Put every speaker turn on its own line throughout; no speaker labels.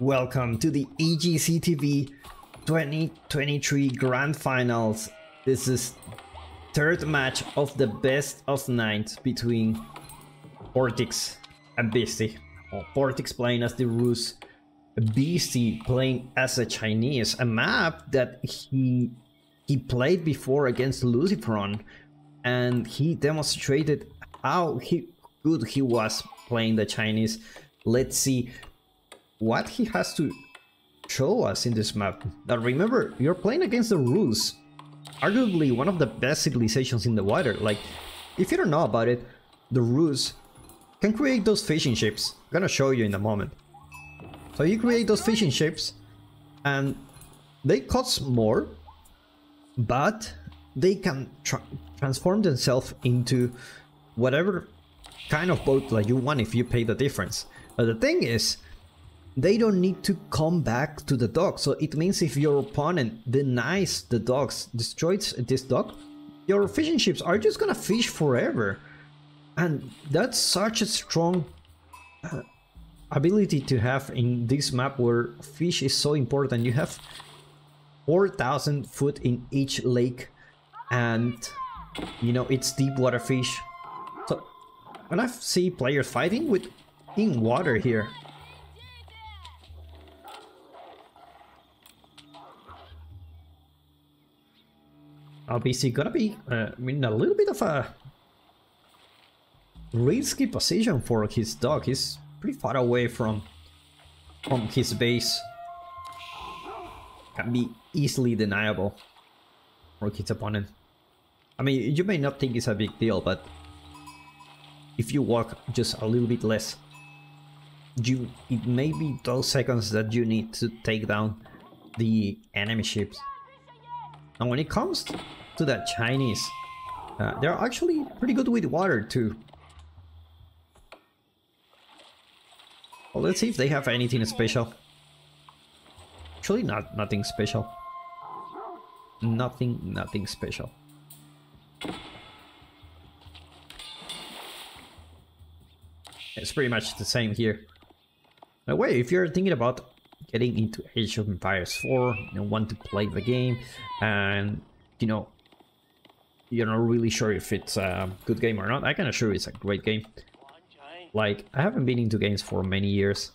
Welcome to the EGC TV 2023 Grand Finals. This is third match of the best of nine between Vortix and Beasty. Well, Vortix playing as the Rus, Beasty playing as a Chinese, a map that he he played before against Lucifron, and he demonstrated how he good he was playing the Chinese. Let's see what he has to show us in this map. Now remember, you're playing against the Rus, arguably one of the best civilizations in the water. Like, if you don't know about it, the Rus can create those fishing ships. I'm gonna show you in a moment. So you create those fishing ships, and they cost more, but they can tra transform themselves into whatever kind of boat that you want if you pay the difference. But the thing is, they don't need to come back to the dock. So it means if your opponent denies the docks, destroys this dock, your fishing ships are just gonna fish forever. And that's such a strong uh, ability to have in this map where fish is so important. You have 4,000 foot in each lake and you know it's deep water fish. So when I see players fighting with in water here, obviously gonna be uh, I mean a little bit of a risky position for his dock. He's pretty far away from from his base. Can be easily deniable for his opponent. I mean, you may not think it's a big deal, but if you walk just a little bit less, you it may be those seconds that you need to take down the enemy ships. And when it comes to the Chinese, uh, they're actually pretty good with water too. Well, let's see if they have anything special. Actually, not nothing special. Nothing, nothing special. It's pretty much the same here. By the way, if you're thinking about getting into Age of Empires 4, you know, want to play the game, and you know, you're not really sure if it's a good game or not, I can assure you it's a great game. Like, I haven't been into games for many years,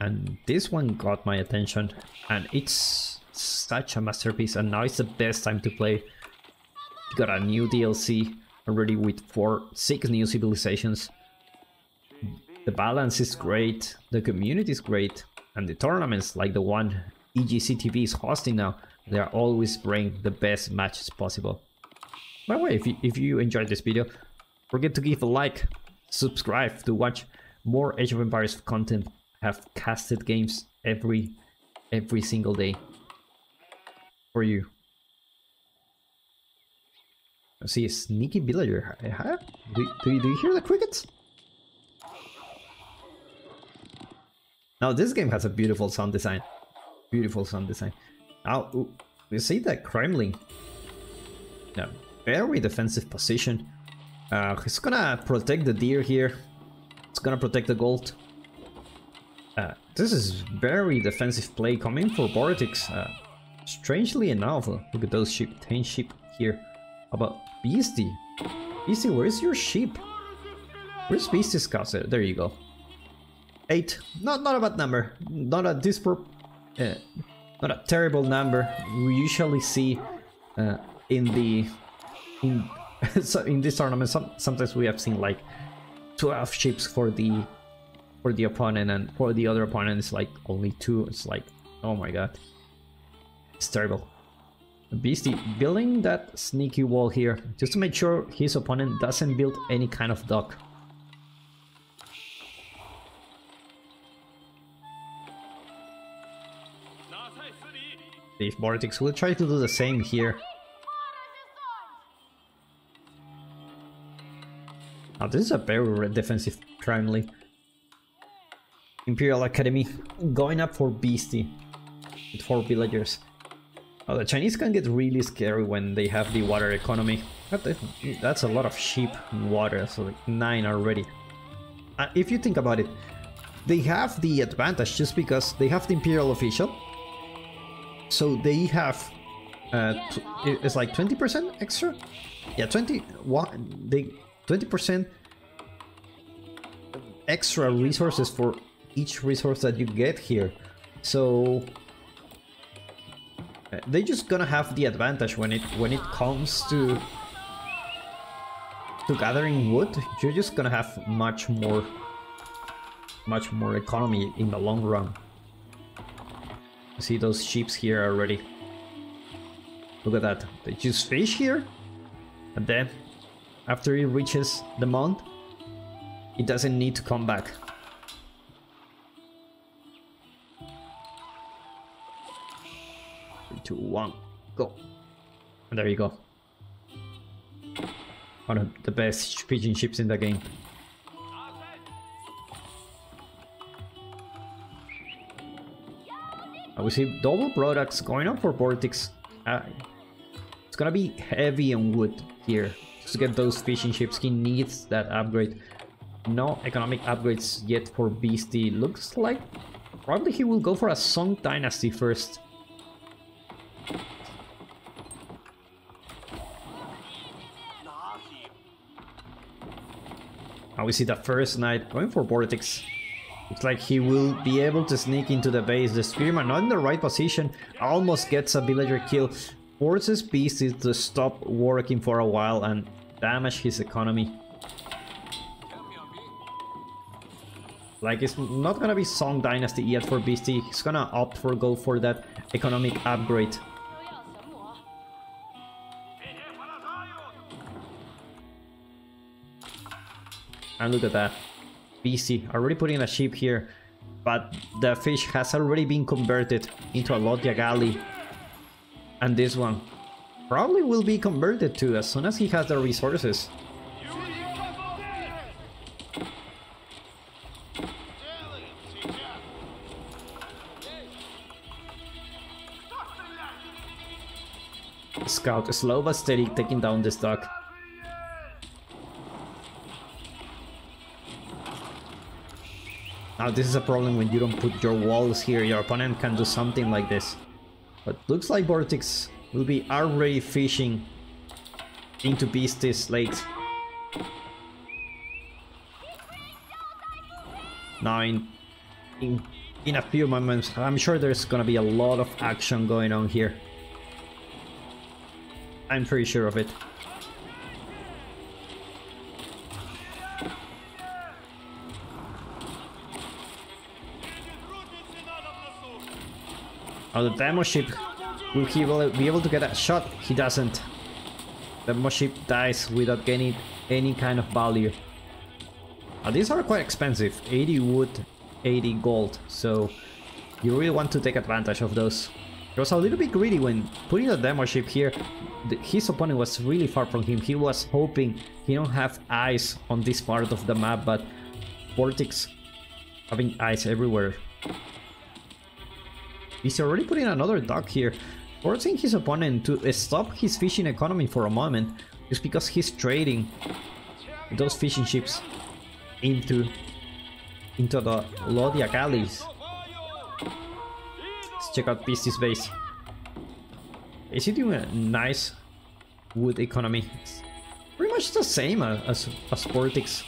and this one got my attention, and it's such a masterpiece, and now it's the best time to play. You got a new DLC already with four, six new civilizations. The balance is great, the community is great, and the tournaments like the one EGC TV is hosting now, they are always bring the best matches possible. By the way, if you, if you enjoyed this video, forget to give a like, subscribe to watch more Age of Empires content. Have casted games every every single day for you. I see a sneaky villager. Huh? Do, do, do you hear the crickets? Now this game has a beautiful sound design. Beautiful sound design. Now, you see that Kremlin? Yeah, very defensive position. Uh, he's gonna protect the deer here. It's gonna protect the gold. Uh, this is very defensive play coming for Vortix. Uh, strangely enough, look at those sheep, 10 sheep here. How about Beasty? Beasty, where's your sheep? Where's Beasty's castle? There you go. 8. Not, not a bad number. Not a dispro... Uh, not a terrible number. We usually see uh, in the... In, so in this tournament, some, sometimes we have seen like 12 ships for the for the opponent and for the other opponent it's like only two. It's like, oh my god. It's terrible. Beasty building that sneaky wall here just to make sure his opponent doesn't build any kind of dock. Vortix will try to do the same here. Now this is a very defensive Kremlin. Imperial Academy going up for Beasty with four villagers. Oh, the Chinese can get really scary when they have the water economy. That's a lot of sheep and water, so like nine already. Uh, if you think about it, they have the advantage just because they have the Imperial official. So they have uh, it's like 20% extra. Yeah, 20 what they 20% extra resources for each resource that you get here. So uh, they're just gonna have the advantage when it when it comes to to gathering wood. You're just gonna have much more much more economy in the long run. See those ships here already. Look at that. They just fish here. And then, after it reaches the mount, it doesn't need to come back. Three, two, one, go. And there you go. One of the best fishing ships in the game. We see Double Broadaxe going up for Vortix. Uh, it's gonna be heavy on wood here to get those fishing ships. He needs that upgrade. No economic upgrades yet for Beasty. Looks like probably he will go for a Song Dynasty first. Now we see the first knight going for Vortix. Looks like he will be able to sneak into the base. The Spearman not in the right position, almost gets a villager kill. Forces Beasty to stop working for a while and damage his economy. Like, it's not gonna be Song Dynasty yet for Beasty. He's gonna opt for go for that economic upgrade. And look at that. Beasty already putting in a ship here, but the fish has already been converted into a Lodya galley. And this one probably will be converted to as soon as he has the resources. Scout slow but steady taking down the dock. Now this is a problem when you don't put your walls here, your opponent can do something like this. But looks like Vortix will be already fishing into Beasty's late. Now in, in, in a few moments, I'm sure there's gonna be a lot of action going on here. I'm pretty sure of it. Oh, the demo ship. Will he be able to get a shot? He doesn't. The demo ship dies without getting any kind of value. These are quite expensive. 80 wood, 80 gold. So you really want to take advantage of those. He was a little bit greedy when putting the demo ship here. The, his opponent was really far from him. He was hoping he don't have eyes on this part of the map, but Vortix having eyes everywhere He's already putting another dock here, forcing his opponent to stop his fishing economy for a moment, just because he's trading those fishing ships into into the Lodya galleys. Let's check out Beasty's base. Is he doing a nice wood economy? It's pretty much the same as, as Vortix.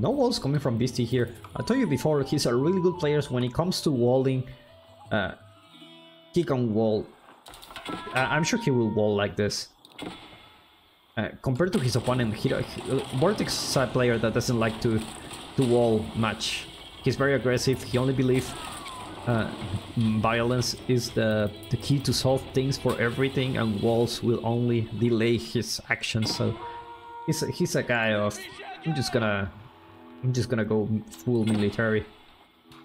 No walls coming from Beasty here. I told you before, he's a really good player when it comes to walling. Uh, he can wall. Uh, I'm sure he will wall like this. Uh, compared to his opponent, he, he, Vortix is a player that doesn't like to, to wall much. He's very aggressive, he only believes uh, violence is the, the key to solve things for everything and walls will only delay his actions, so he's a, he's a guy of, I'm just gonna I'm just gonna go full military.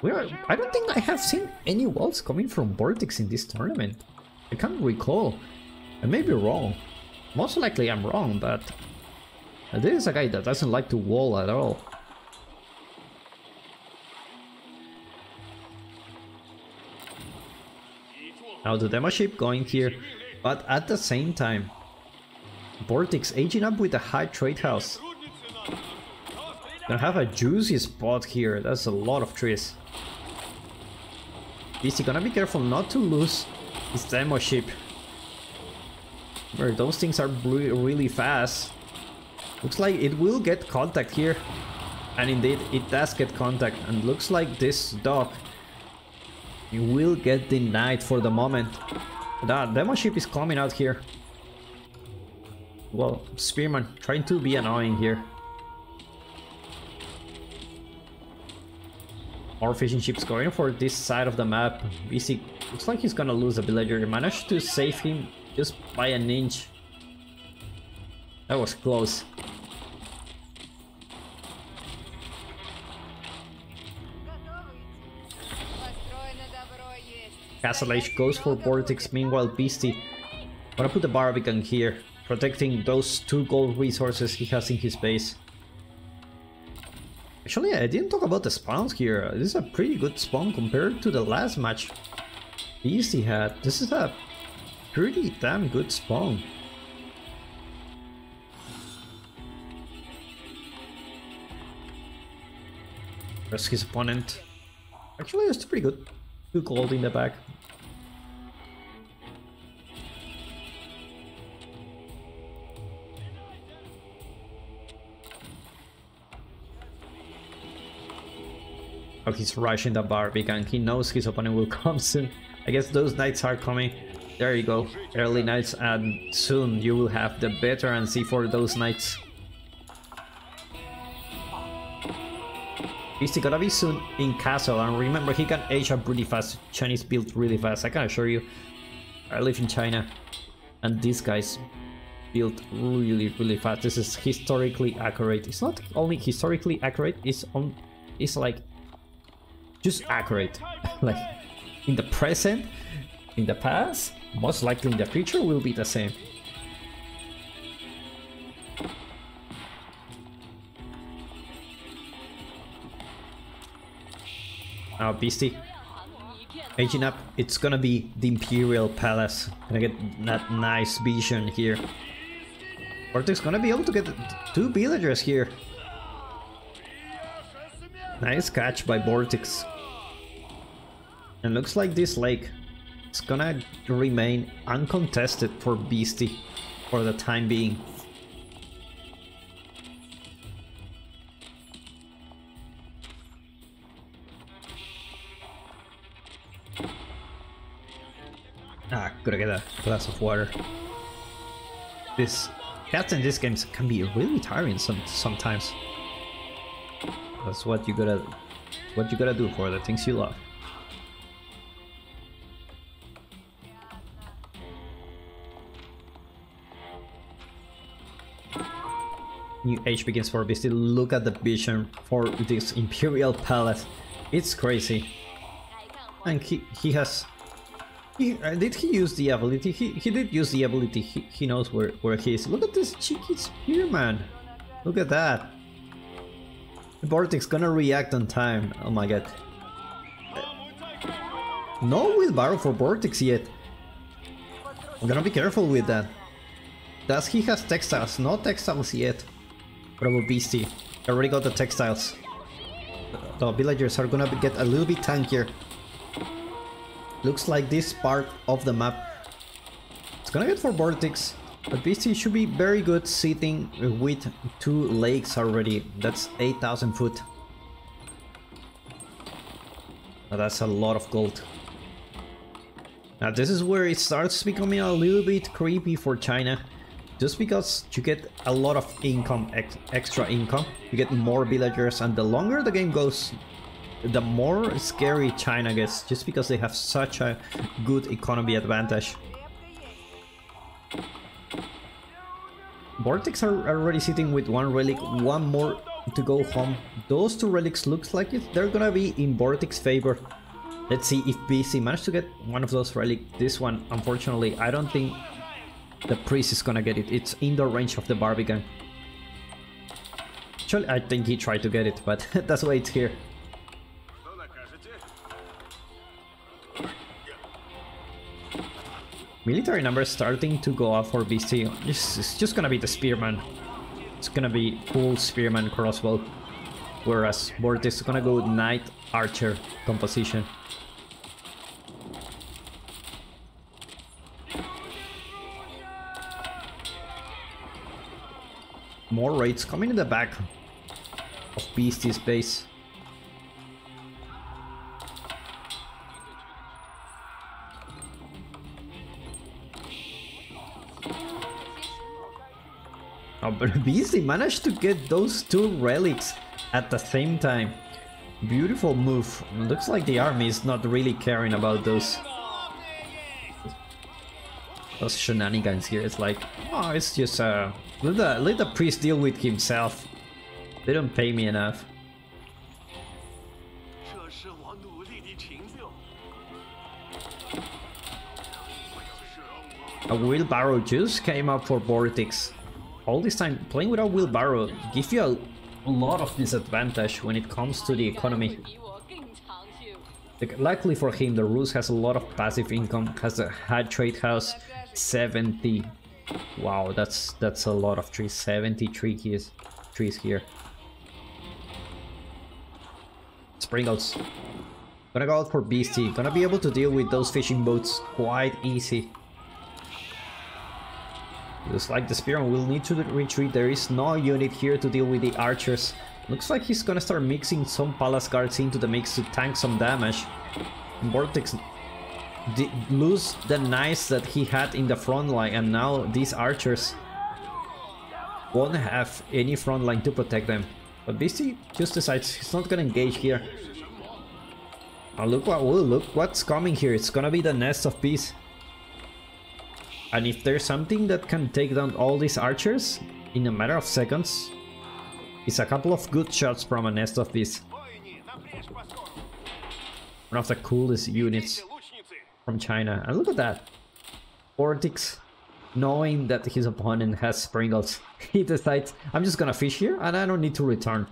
Where I don't think I have seen any walls coming from Vortix in this tournament. I can't recall. I may be wrong. Most likely I'm wrong, but this is a guy that doesn't like to wall at all. Now the demo ship going here, but at the same time, Vortix aging up with a high trade house. Gonna have a juicy spot here. That's a lot of trees. He gonna be careful not to lose his demo ship? Where those things are really fast. Looks like it will get contact here. And indeed, it does get contact. And looks like this dock will get denied for the moment. That demo ship is coming out here. Well, Spearman trying to be annoying here. More fishing ships going for this side of the map. BC looks like he's gonna lose a villager. Managed to save him just by an inch. That was close. Castle Age goes for Vortix, meanwhile Beasty gonna put the Barbican here, protecting those two gold resources he has in his base. Actually, I didn't talk about the spawns here. This is a pretty good spawn compared to the last match Beasty had. This is a pretty damn good spawn. Where's his opponent? Actually, it's pretty good. Two gold in the back. Oh, he's rushing the Barbican. He knows his opponent will come soon. I guess those knights are coming. There you go. Early knights and soon you will have the veterancy for those knights. He's gonna be soon in castle and remember he can age up really fast. Chinese build really fast, I can assure you. I live in China and these guys build really really fast. This is historically accurate. It's not only historically accurate, it's on it's like just accurate. like in the present, in the past, most likely in the future will be the same. Now, Beasty, aging up, it's gonna be the Imperial Palace. Gonna get that nice vision here. Vortix gonna be able to get two villagers here. Nice catch by Vortix. And looks like this lake is gonna remain uncontested for Beasty for the time being. Ah, gotta get a glass of water. This cats in these games can be really tiring some sometimes. That's what you gotta what you gotta do for the things you love. New age begins for Beasty. Look at the vision for this Imperial Palace. It's crazy. And he, he has... He, uh, did he use the ability? He, he did use the ability. He, he knows where, where he is. Look at this cheeky spearman. Look at that. The Vortix gonna react on time. Oh my god. No wheelbarrow for Vortix yet. I'm gonna be careful with that. Does he has textiles? No textiles yet. Bravo Beasty. I already got the textiles. The villagers are gonna get a little bit tankier. Looks like this part of the map. It's gonna get for Vortix. But Beasty should be very good sitting with two lakes already. That's 8,000 foot. Now that's a lot of gold. Now this is where it starts becoming a little bit creepy for China just because you get a lot of income, ex extra income, you get more villagers, and the longer the game goes, the more scary China gets, just because they have such a good economy advantage. Vortix are already sitting with one relic, one more to go home. Those two relics looks like it, they're gonna be in Vortix favor. Let's see if BC managed to get one of those relics. This one, unfortunately, I don't think the priest is gonna get it. It's in the range of the Barbican. Actually, I think he tried to get it, but that's why it's here. Military numbers starting to go up for BC. It's, it's just gonna be the Spearman. It's gonna be full Spearman crossbow. Whereas Vortix is gonna go Knight Archer composition. More raids coming in the back of Beasty's base. Oh, but Beasty managed to get those two relics at the same time. Beautiful move. Looks like the army is not really caring about those those shenanigans here. It's like, oh, it's just uh, let the let the priest deal with himself. They don't pay me enough. A wheelbarrow just came up for Vortix. All this time playing without wheelbarrow gives you a lot of disadvantage when it comes to the economy. Luckily for him, the Rus has a lot of passive income, has a high trade house, 70. Wow, that's that's a lot of trees. 73 trees, trees here. Sprinkles. Gonna go out for Beasty. Gonna be able to deal with those fishing boats quite easy. Just like the Spearman will need to retreat, there is no unit here to deal with the archers. Looks like he's gonna start mixing some palace guards into the mix to tank some damage. Vortix lose the knights that he had in the front line and now these archers won't have any front line to protect them. But Beasty just decides he's not gonna engage here. Oh, look what, oh, look what's coming here. It's gonna be the Nest of Bees. And if there's something that can take down all these archers in a matter of seconds, it's a couple of good shots from a Nest of Bees. One of the coolest units from China. And look at that. Vortix, knowing that his opponent has Sprinkles, he decides, I'm just gonna fish here and I don't need to return.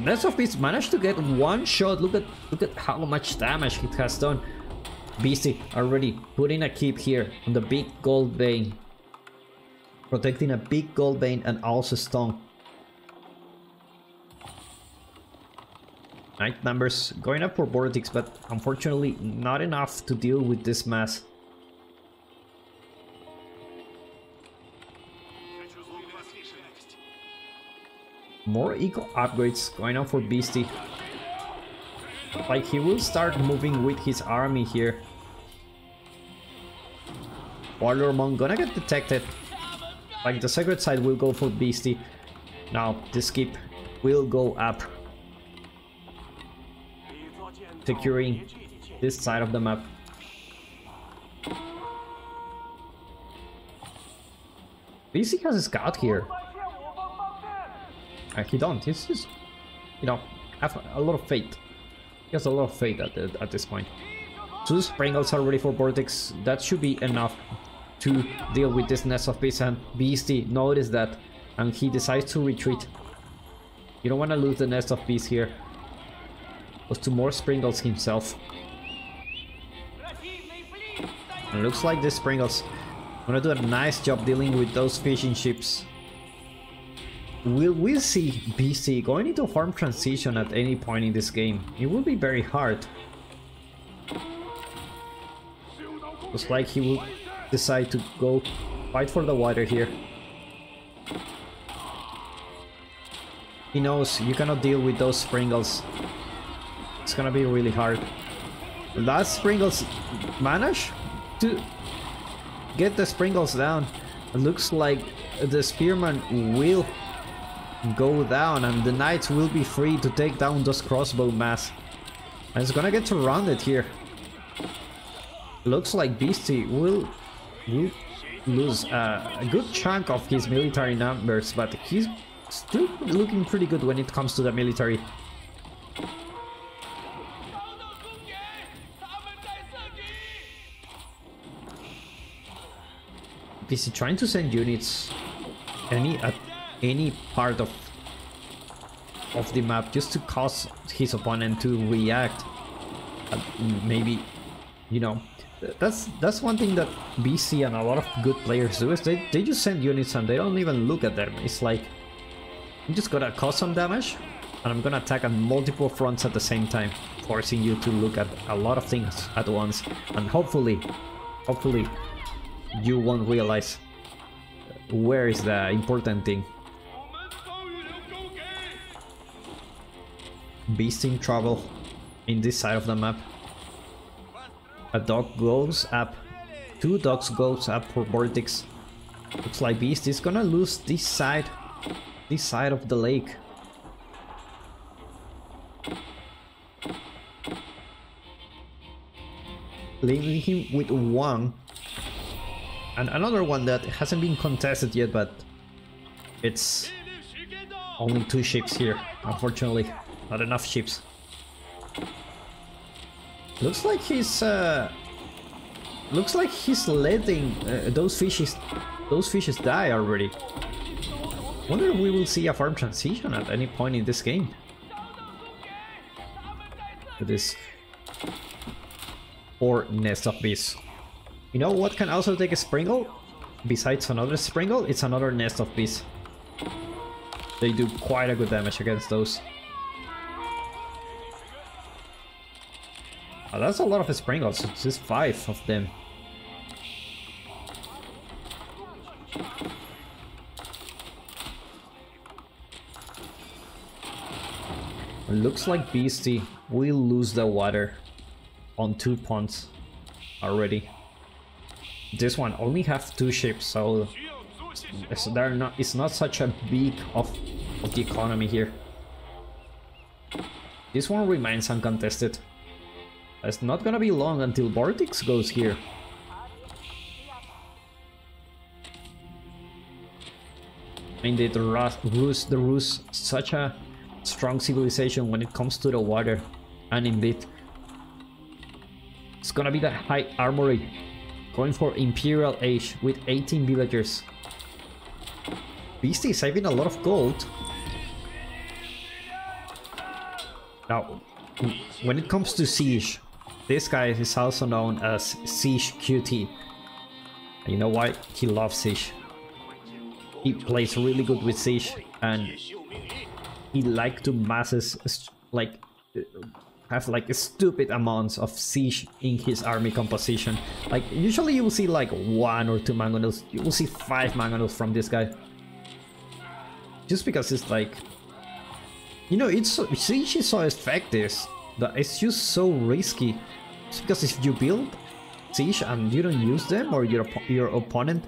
Nest of Bees managed to get one shot. Look at look at how much damage it has done. Beasty already putting a keep here on the big gold vein. Protecting a big gold vein and also stone. Knight numbers going up for Vortix, but unfortunately not enough to deal with this mass. More eco upgrades going on for Beasty. Like he will start moving with his army here. Warlord gonna get detected. Like the sacred site will go for Beasty. Now the keep will go up. Securing this side of the map. Beasty has a scout here. Uh, he don't, he's just, you know, have a lot of faith. He has a lot of faith at, at this point. Two Sprinkles are ready for Vortix. That should be enough to deal with this Nest of Bees and Beasty notice that and he decides to retreat. You don't want to lose the Nest of Bees here. Goes to more Sprinkles himself. And looks like this Sprinkles gonna do a nice job dealing with those fishing ships. Will we see BC going into farm transition at any point in this game? It will be very hard. Looks like he will decide to go fight for the water here. He knows you cannot deal with those Sprinkles. Gonna be really hard. Last Sprinkles manage to get the Sprinkles down. It looks like the Spearman will go down and the knights will be free to take down those crossbow mass. And it's gonna get surrounded here. Looks like Beasty will, will lose uh, a good chunk of his military numbers, but he's still looking pretty good when it comes to the military. Beasty trying to send units any at any part of of the map just to cause his opponent to react. Uh, maybe you know, that's that's one thing that BC and a lot of good players do is they, they just send units and they don't even look at them. It's like, I'm just gonna cause some damage and I'm gonna attack on multiple fronts at the same time, forcing you to look at a lot of things at once and hopefully, hopefully you won't realize where is the important thing. Beast in trouble in this side of the map. A dock goes up. Two docks goes up for Vortix. Looks like Beast is gonna lose this side. This side of the lake. Leaving him with one. And another one that hasn't been contested yet, but it's only two ships here, unfortunately. Not enough ships. Looks like he's uh, looks like he's letting uh, those fishes those fishes die already. Wonder if we will see a farm transition at any point in this game. This or nest of bees. You know what can also take a Springle? Besides another Springle, it's another nest of bees. They do quite a good damage against those. Oh, that's a lot of Springles, it's just five of them. Looks like Beasty will lose the water on two ponds already. This one only have two ships, so it's, not. It's not such a big of of the economy here. This one remains uncontested. It's not gonna be long until Vortix goes here. Indeed, the Rus, the Rus, such a strong civilization when it comes to the water, and indeed, it's gonna be the High Armory, going for Imperial Age with 18 villagers. Beasty saving a lot of gold. Now, when it comes to Siege, this guy is also known as Siege QT. You know why? He loves Siege. He plays really good with Siege and he likes to masses like have like stupid amounts of siege in his army composition. Like usually you will see like one or two mangonels. You will see five mangonels from this guy. Just because it's like you know it's so, siege is so effective that it's just so risky it's because if you build siege and you don't use them or your your opponent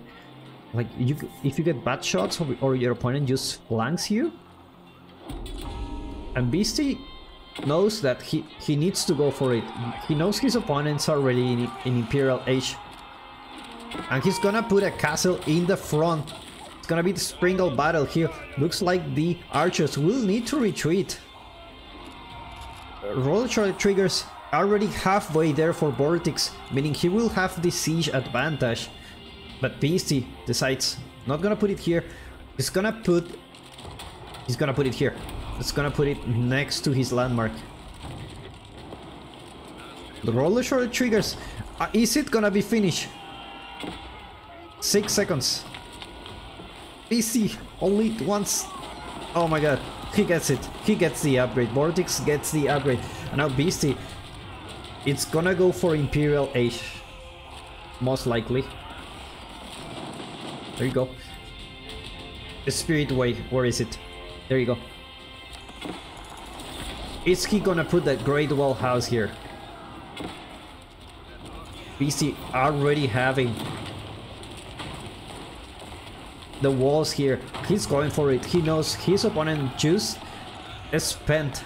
like you if you get bad shots or your opponent just flanks you and Beasty knows that he he needs to go for it he knows his opponents are already in, in Imperial Age and he's gonna put a castle in the front it's gonna be the Springle battle here looks like the archers will need to retreat uh, roll triggers already halfway there for Vortix, meaning he will have the siege advantage. But Beasty decides not gonna put it here. He's gonna put he's gonna put it here. He's gonna put it next to his landmark. The roller shutter triggers. Uh, is it gonna be finished? Six seconds. Beasty only once. Oh my god. He gets it. He gets the upgrade. Vortix gets the upgrade. And now Beasty it's gonna go for Imperial Age. Most likely. There you go. The Spirit Way, where is it? There you go. Is he gonna put that Great Wall House here? BC already having the walls here. He's going for it. He knows his opponent just spent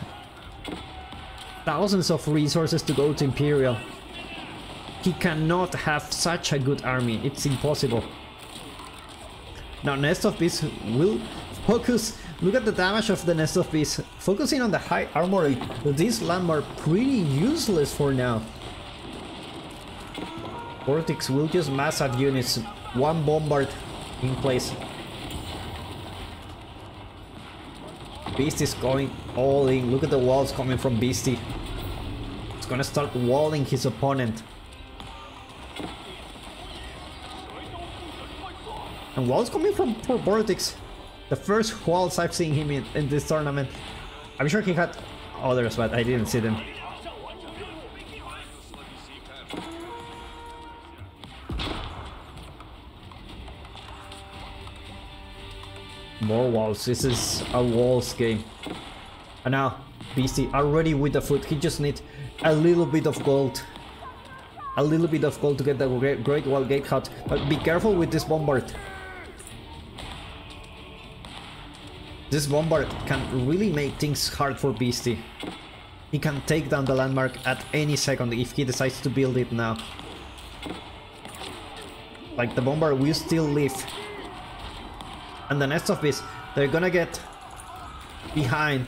thousands of resources to go to Imperial. He cannot have such a good army, it's impossible. Now Nest of Bees will focus, Look at the damage of the Nest of Bees. Focusing on the high armory, these lamb are pretty useless for now. Vortix will use massive units, one bombard in place. Beast is going all in. Look at the walls coming from Beasty. He's gonna start walling his opponent. And walls coming from, from Vortix. The first walls I've seen him in, in this tournament. I'm sure he had others, but I didn't see them. More walls. This is a walls game. And now, BC already with the foot. He just needs a little bit of gold. A little bit of gold to get the great, wall gate cut. But be careful with this bombard. This bombard can really make things hard for Beasty. He can take down the landmark at any second if he decides to build it now. Like the bombard will still live and the Nest of Bees, they're gonna get behind.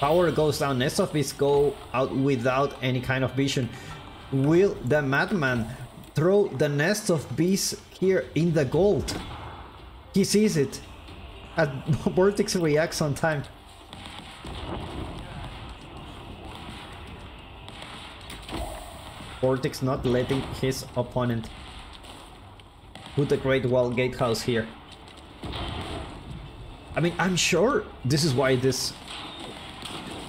Power goes down, Nest of Bees go out without any kind of vision. Will the Madman throw the Nest of Bees here in the gold? He sees it. And Vortix reacts on time. Vortix not letting his opponent put a Great Wall Gatehouse here. I mean, I'm sure this is why this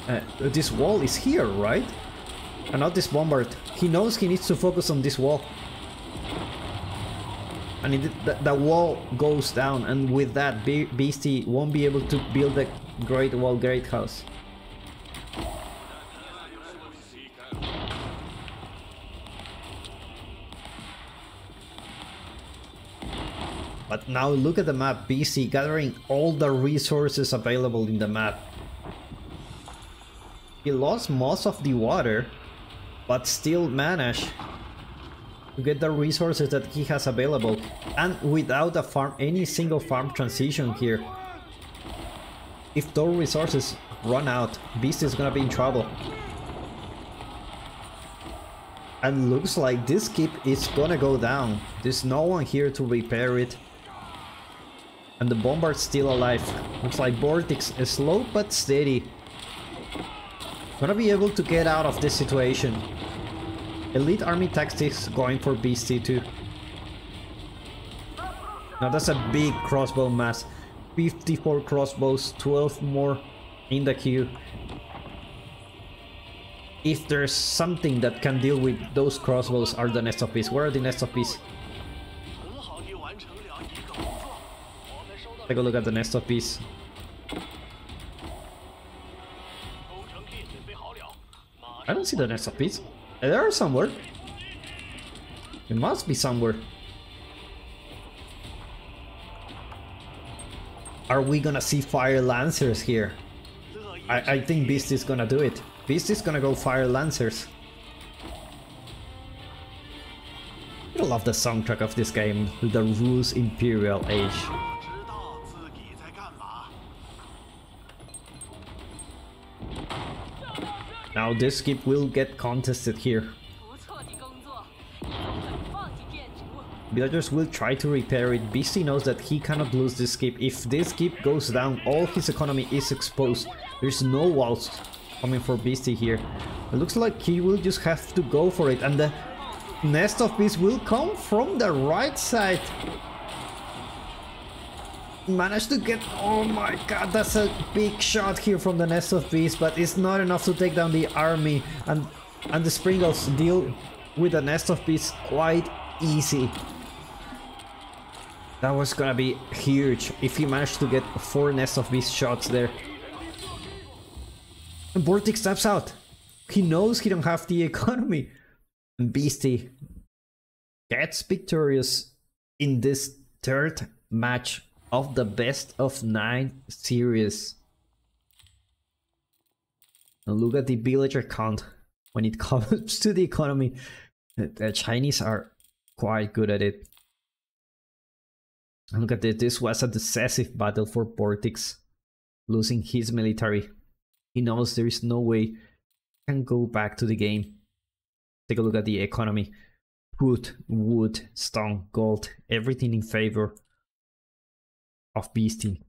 uh, this wall is here, right? And not this bombard. He knows he needs to focus on this wall. The, the, wall goes down, and with that, Be Beasty won't be able to build the Great Wall Gatehouse. But now look at the map, BC gathering all the resources available in the map. He lost most of the water, but still managed to get the resources that he has available. And without a farm, any single farm transition here. If those resources run out, Beast is gonna be in trouble. And looks like this keep is gonna go down. There's no one here to repair it. And the Bombard's still alive. Looks like Vortix is slow but steady. Gonna be able to get out of this situation. Elite Army Tactics going for Beasty too. Now that's a big crossbow mass. 54 crossbows, 12 more in the queue. If there's something that can deal with those crossbows are the Nest of Bees. Where are the Nest of Bees? Take a look at the Nest of Bees. I don't see the Nest of Bees. There are somewhere. It must be somewhere. Are we gonna see Fire Lancers here? I, I think Beast is gonna do it. Beast is gonna go Fire Lancers. I love the soundtrack of this game, the Rus Imperial Age. Now this keep will get contested here. Villagers will try to repair it. BC knows that he cannot lose this keep. If this keep goes down, all his economy is exposed. There's no walls coming for Beasty here. It looks like he will just have to go for it. And the nest of bees will come from the right side managed to get... Oh my god, that's a big shot here from the Nest of Bees, but it's not enough to take down the army. And, and the Springles deal with the Nest of Bees quite easy. That was gonna be huge if he managed to get four Nest of Bees shots there. And Vortix steps out. He knows he don't have the economy. And Beasty gets victorious in this third match of the best of nine series. Now look at the villager count when it comes to the economy. The Chinese are quite good at it. And look at this, this was a decisive battle for Vortix, losing his military. He knows there is no way can go back to the game. Take a look at the economy. Wood, wood, stone, gold, everything in favor of Beasty.